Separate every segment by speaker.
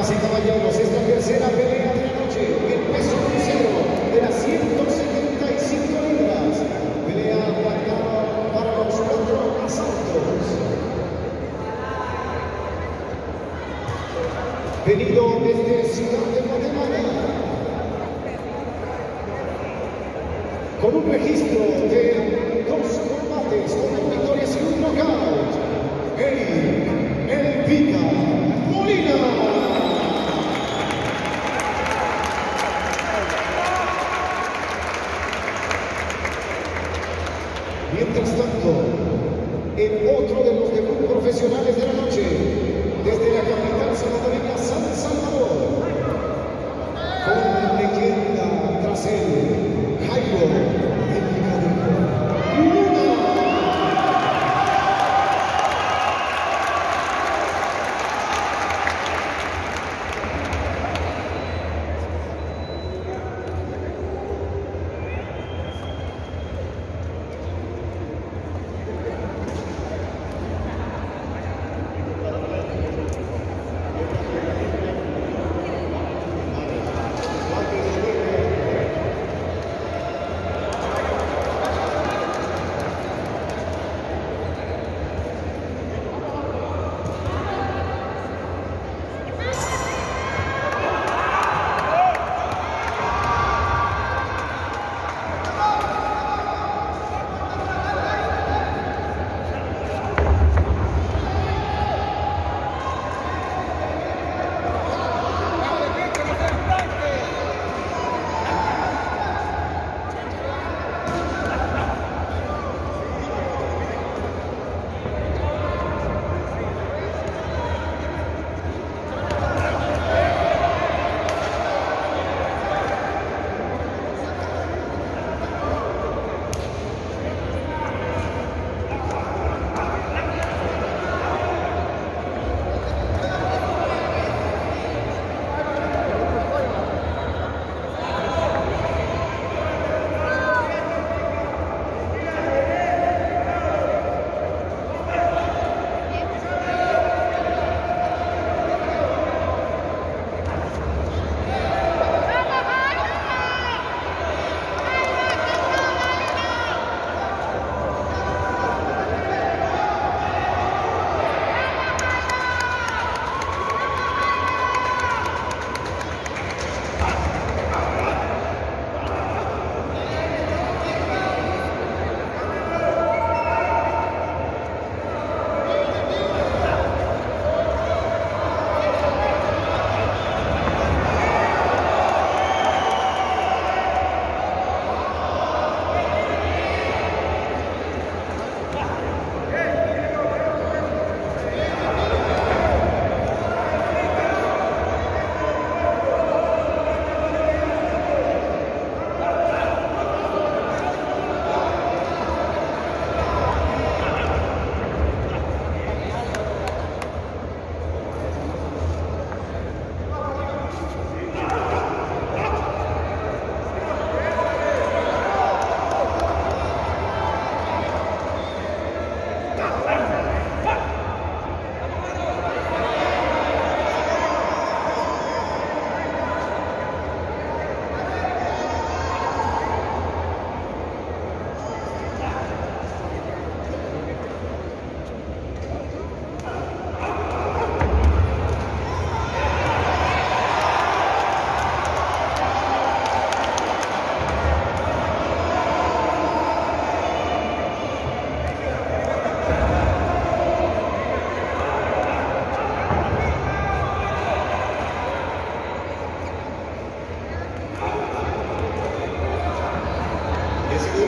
Speaker 1: Damas y caballeros, esta tercera pelea de la noche, el peso crucero de las 175 libras. Pelea marcada para los cuatro asaltos. Venido desde Ciudad de Guatemala. Con un registro de dos combates, una victoria y un knockout.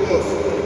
Speaker 1: Yes.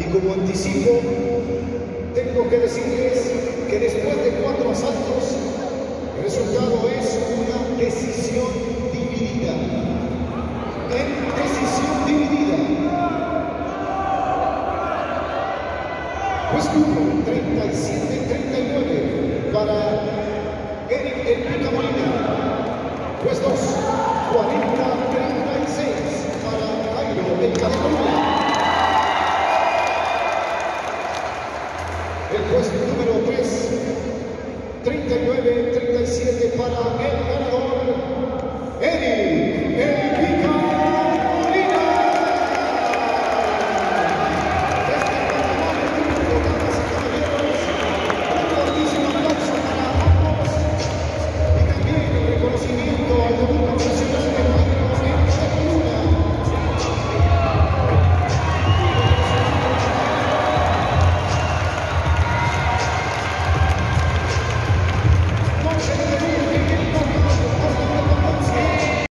Speaker 1: Y como anticipo, tengo que decirles que después de cuatro asaltos, el resultado es una decisión dividida. En decisión dividida. Pues 37-39 para Eric El Molina. Pues 2, 40-36 para Cairo el California. El puesto número 3, 39-37 para el